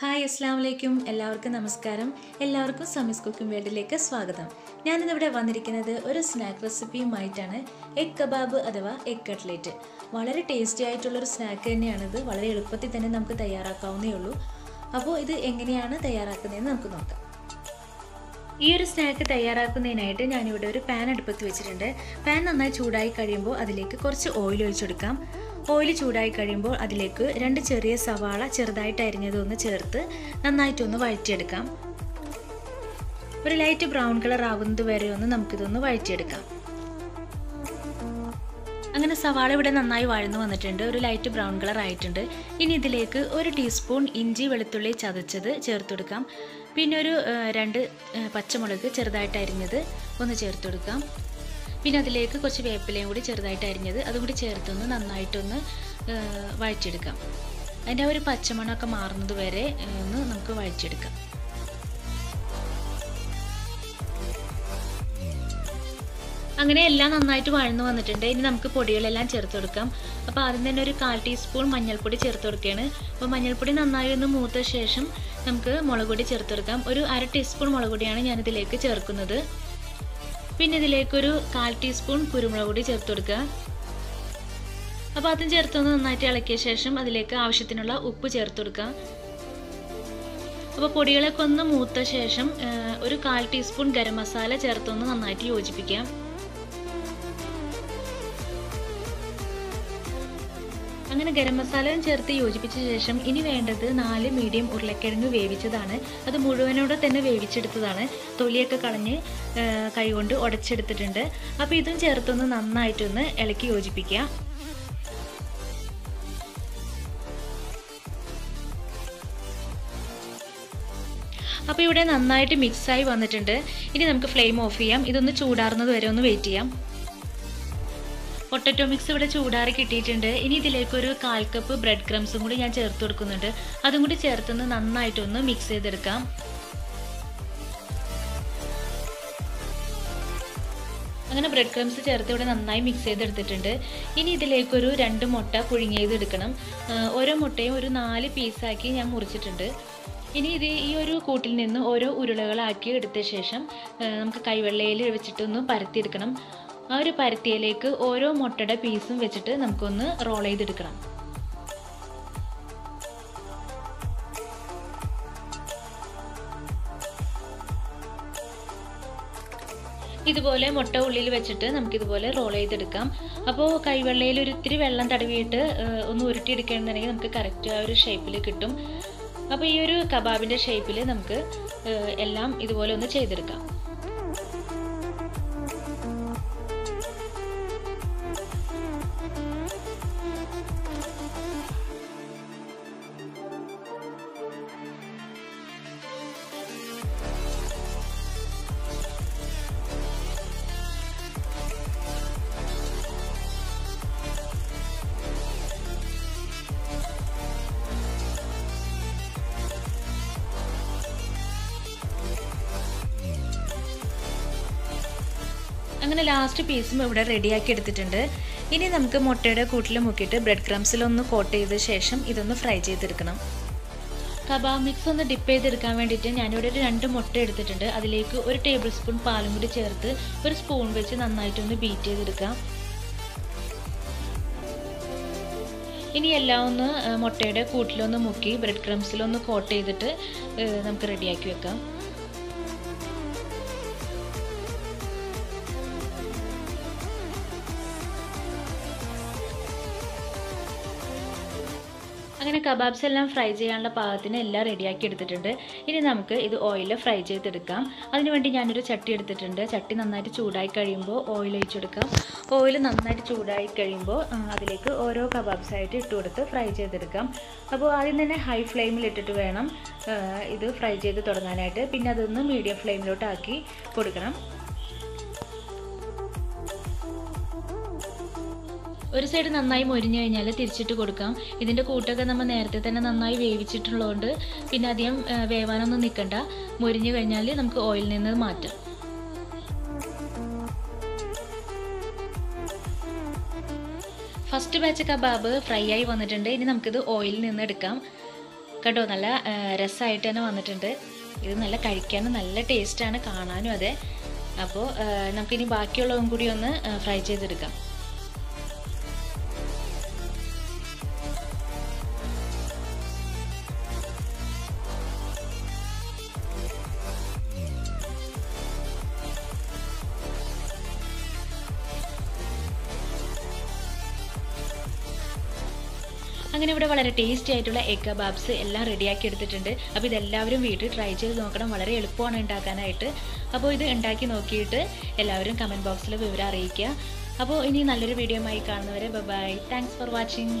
Hi അസ്സാം വലൈക്കും എല്ലാവർക്കും നമസ്കാരം. എല്ലാവർക്കും സമീസ് കുക്കിംഗ് വേൾഡിലേക്ക് സ്വാഗതം. ഞാനിന്നിവിടെ വന്നിരിക്കുന്നത് ഒരു സ്നാക്ക് റെസിപ്പിയുമായിട്ടാണ്. എഗ് കബാബ് അഥവാ എഗ് കട്ട്ലേറ്റ്. വളരെ ടേസ്റ്റി ആയിട്ടുള്ളൊരു സ്നാക്ക് തന്നെയാണിത്. വളരെ എളുപ്പത്തിൽ തന്നെ നമുക്ക് തയ്യാറാക്കാവുന്നേ ഉള്ളൂ. അപ്പോൾ ഇത് എങ്ങനെയാണ് തയ്യാറാക്കുന്നതെന്ന് നമുക്ക് നോക്കാം. ഈ ഒരു സ്നാക്ക് തയ്യാറാക്കുന്നതിനായിട്ട് ഞാനിവിടെ ഒരു പാൻ അടുപ്പത്ത് വെച്ചിട്ടുണ്ട്. പാൻ നന്നായി ചൂടായി കഴിയുമ്പോൾ അതിലേക്ക് കുറച്ച് ഓയിൽ ഒഴിച്ചെടുക്കാം. ഓയിൽ ചൂടായി കഴിയുമ്പോൾ അതിലേക്ക് രണ്ട് ചെറിയ സവാള ചെറുതായിട്ട് അരിഞ്ഞതൊന്ന് ചേർത്ത് നന്നായിട്ടൊന്ന് വഴറ്റിയെടുക്കാം. ഒരു ലൈറ്റ് ബ്രൗൺ കളർ ആവുന്നത് വരെ ഒന്ന് നമുക്കിതൊന്ന് വഴറ്റിയെടുക്കാം. അങ്ങനെ സവാള ഇവിടെ നന്നായി വഴന്നു വന്നിട്ടുണ്ട്. ഒരു ലൈറ്റ് ബ്രൗൺ കളർ ആയിട്ടുണ്ട്. ഇനി ഇതിലേക്ക് ഒരു ടീസ്പൂൺ ഇഞ്ചി വെളുത്തുള്ളി ചതച്ചത് ചേർത്ത് കൊടുക്കാം പിന്നെ ഒരു രണ്ട് പച്ചമുളക് ചെറുതായിട്ട് അരിഞ്ഞത് ഒന്ന് ചേർത്ത് കൊടുക്കാം പിന്നെ അതിലേക്ക് കുറച്ച് വേപ്പിലയും കൂടി ചെറുതായിട്ട് അരിഞ്ഞത് അതും കൂടി ചേർത്തൊന്ന് നന്നായിട്ടൊന്ന് വഴിച്ചെടുക്കാം അതിന്റെ ആ ഒരു പച്ചമണമൊക്കെ മാറുന്നത് വരെ ഒന്ന് നമുക്ക് വഴിച്ചെടുക്കാം അങ്ങനെ എല്ലാം നന്നായിട്ട് വഴന്നു വന്നിട്ടുണ്ട്. ഇനി നമുക്ക് പൊടികളെല്ലാം ചേർത്ത് കൊടുക്കാം. അപ്പോൾ ആദ്യം തന്നെ ഒരു കാൽ ടീസ്പൂൺ മഞ്ഞൾപ്പൊടി ചേർത്ത് കൊടുക്കുകയാണ്. അപ്പോൾ മഞ്ഞൾപ്പൊടി നന്നായി ഒന്ന് മൂത്ത ശേഷം നമുക്ക് മുളക് പൊടി ചേർത്ത് കൊടുക്കാം. ഒരു അര ടീസ്പൂൺ മുളക് പൊടിയാണ് ഞാനിതിലേക്ക് ചേർക്കുന്നത്. പിന്നെ ഇതിലേക്കൊരു കാൽ ടീസ്പൂൺ കുരുമുളക് പൊടി ചേർത്ത് കൊടുക്കുക. അപ്പോൾ അതും ചേർത്തൊന്ന് നന്നായിട്ട് ഇളക്കിയ ശേഷം അതിലേക്ക് ആവശ്യത്തിനുള്ള ഉപ്പ് ചേർത്ത് കൊടുക്കുക. അപ്പോൾ പൊടികളൊക്കെ ഒന്ന് മൂത്ത ശേഷം ഒരു കാൽ ടീസ്പൂൺ ഗരം മസാല ചേർത്തൊന്ന് നന്നായിട്ട് യോജിപ്പിക്കാം അങ്ങനെ ഗരം മസാലയും ചേർത്ത് യോജിപ്പിച്ച ശേഷം ഇനി വേണ്ടത് നാല് മീഡിയം ഉരുളക്കിഴങ്ങ് വേവിച്ചതാണ്. അത് മുഴുവനോടെ തന്നെ വേവിച്ചെടുത്തതാണ്. തൊലിയൊക്കെ കളഞ്ഞ് കൈകൊണ്ട് ഉടച്ചെടുത്തിട്ടുണ്ട് അപ്പോൾ ഇതും ചേർത്തൊന്ന് നന്നായിട്ടൊന്ന് ഇളക്കി യോജിപ്പിക്കുക. അപ്പോൾ ഇവിടെ നന്നായിട്ട് മിക്സായി വന്നിട്ടുണ്ട്. ഇനി നമുക്ക് ഫ്ലെയിം ഓഫ് ചെയ്യാം. ഇതൊന്ന് ചൂടാറുന്നത് വരെ ഒന്ന് വെയിറ്റ് ചെയ്യാം. പൊട്ടറ്റോ മിക്സ് ഇവിടെ ചൂടാറി കിട്ടിയിട്ടുണ്ട്. ഇനി ഇതിലേക്കൊരു കാൽ കപ്പ് ബ്രെഡ് ക്രംസും കൂടി ഞാൻ ചേർത്ത് കൊടുക്കുന്നുണ്ട്. അതും കൂടി ചേർത്തൊന്ന് നന്നായിട്ടൊന്ന് മിക്സ് ചെയ്തെടുക്കാം. അങ്ങനെ ബ്രെഡ് ക്രംസ് ചേർത്ത് ഇവിടെ നന്നായി മിക്സ് ചെയ്തെടുത്തിട്ടുണ്ട്. ഇനി ഇതിലേക്കൊരു രണ്ട് മുട്ട പുഴുങ്ങിയത് എടുക്കണം ഓരോ മുട്ടയും ഒരു നാല് പീസാക്കി ഞാൻ മുറിച്ചിട്ടുണ്ട്. ഇനി ഇത് ഈ ഒരു കൂട്ടിൽ നിന്ന് ഓരോ ഉരുളകളാക്കി എടുത്ത ശേഷം നമുക്ക് കൈവെള്ളയിൽ വെച്ചിട്ടൊന്ന് പരത്തിയെടുക്കണം. ആ ഒരു പരത്തിയിലേക്ക് ഓരോ മുട്ടയുടെ പീസും വെച്ചിട്ട് നമുക്കൊന്ന് റോൾ ചെയ്തെടുക്കണം. ഇതുപോലെ മുട്ട ഉള്ളിൽ വെച്ചിട്ട് നമുക്കിതുപോലെ റോൾ ചെയ്തെടുക്കാം. അപ്പോൾ കൈവെള്ളയിൽ ഒരു ഇത്തിരി വെള്ളം തടവിയിട്ട് ഒന്ന് ഉരുട്ടിയെടുക്കുകയാണെന്നുണ്ടെങ്കിൽ നമുക്ക് കറക്റ്റ് ആ ഒരു ഷേപ്പിൽ കിട്ടും. അപ്പോൾ ഈ ഒരു കബാബിന്റെ ഷേപ്പിൽ നമുക്ക് എല്ലാം ഇതുപോലെ ഒന്ന് ചെയ്തെടുക്കാം. അങ്ങനെ ലാസ്റ്റ് പീസും ഇവിടെ റെഡിയാക്കി എടുത്തിട്ടുണ്ട്. ഇനി നമുക്ക് മുട്ടയുടെ കൂട്ടിൽ മുക്കിയിട്ട് ബ്രെഡ് ക്രംസിലൊന്ന് കോട്ട് ചെയ്ത ശേഷം ഇതൊന്ന് ഫ്രൈ ചെയ്തെടുക്കണം. കബാബ് മിക്സ് ഒന്ന് ഡിപ്പ് ചെയ്തെടുക്കാൻ വേണ്ടിയിട്ട് ഞാനിവിടെ ഒരു രണ്ട് മുട്ട എടുത്തിട്ടുണ്ട്. അതിലേക്ക് ഒരു ടേബിൾ സ്പൂൺ പാലും കൂടി ചേർത്ത് ഒരു സ്പൂൺ വെച്ച് നന്നായിട്ടൊന്ന് ബീറ്റ് ചെയ്തെടുക്കാം. ഇനി എല്ലാം ഒന്ന് മുട്ടയുടെ കൂട്ടിലൊന്ന് മുക്കി ബ്രെഡ് ക്രംസിലൊന്ന് കോട്ട് ചെയ്തിട്ട് നമുക്ക് റെഡിയാക്കി വെക്കാം. അങ്ങനെ കബാബ്സ് എല്ലാം ഫ്രൈ ചെയ്യാനുള്ള പാകത്തിന് എല്ലാം റെഡിയാക്കി എടുത്തിട്ടുണ്ട്. ഇനി നമുക്ക് ഇത് ഓയിൽ ഫ്രൈ ചെയ്തെടുക്കാം. അതിനുവേണ്ടി ഞാനൊരു ചട്ടി എടുത്തിട്ടുണ്ട്. ചട്ടി നന്നായിട്ട് ചൂടായി കഴിയുമ്പോൾ ഓയിൽ ഒഴിച്ചെടുക്കാം. ഓയിൽ നന്നായിട്ട് ചൂടായി കഴിയുമ്പോൾ അതിലേക്ക് ഓരോ കബാബ്സ് ആയിട്ട് ഇട്ട് കൊടുത്ത് ഫ്രൈ ചെയ്തെടുക്കാം. അപ്പോൾ ആദ്യം തന്നെ ഹൈ ഫ്ലെയിമിൽ ഇട്ടിട്ട് വേണം ഇത് ഫ്രൈ ചെയ്ത് തുടങ്ങാനായിട്ട്. പിന്നെ അതൊന്ന് മീഡിയം ഫ്ലെയിമിലോട്ടാക്കി കൊടുക്കണം. ഒരു സൈഡ് നന്നായി മൊരിഞ്ഞു കഴിഞ്ഞാൽ തിരിച്ചിട്ട് കൊടുക്കാം. ഇതിന്റെ കൂട്ടൊക്കെ നമ്മൾ നേരത്തെ തന്നെ നന്നായി വേവിച്ചിട്ടുള്ളതുകൊണ്ട് പിന്നെ അധികം വേവാനൊന്നും നിൽക്കണ്ട മൊരിഞ്ഞു കഴിഞ്ഞാൽ നമുക്ക് ഓയിലിൽ നിന്ന് മാറ്റാം. ഫസ്റ്റ് ബാച്ച് കബാബ് ഫ്രൈ ആയി വന്നിട്ടുണ്ട്. ഇനി നമുക്കിത് ഓയിലിൽ നിന്ന് എടുക്കാം. കേട്ടോ നല്ല രസമായിട്ട് തന്നെ വന്നിട്ടുണ്ട്. ഇത് നല്ല കഴിക്കാനും നല്ല ടേസ്റ്റാണ് കാണാനും അതെ. അപ്പോൾ നമുക്കിനി ബാക്കിയുള്ളതും കൂടി ഒന്ന് ഫ്രൈ ചെയ്തെടുക്കാം. അങ്ങനെ ഇവിടെ വളരെ ടേസ്റ്റി ആയിട്ടുള്ള എഗ് കബാബ്സ് എല്ലാം റെഡിയാക്കി എടുത്തിട്ടുണ്ട്. അപ്പോൾ ഇതെല്ലാവരും വീട്ടിൽ ട്രൈ ചെയ്ത് നോക്കണം. വളരെ എളുപ്പമാണ് ഉണ്ടാക്കാനായിട്ട്. അപ്പോൾ ഇത് ഉണ്ടാക്കി നോക്കിയിട്ട് എല്ലാവരും കമന്റ് ബോക്സിൽ വിവരം അറിയിക്കുക. അപ്പോൾ ഇനി നല്ലൊരു വീഡിയോ ആയി കാണുന്നവരെ ബൈ താങ്ക്സ് ഫോർ വാച്ചിങ്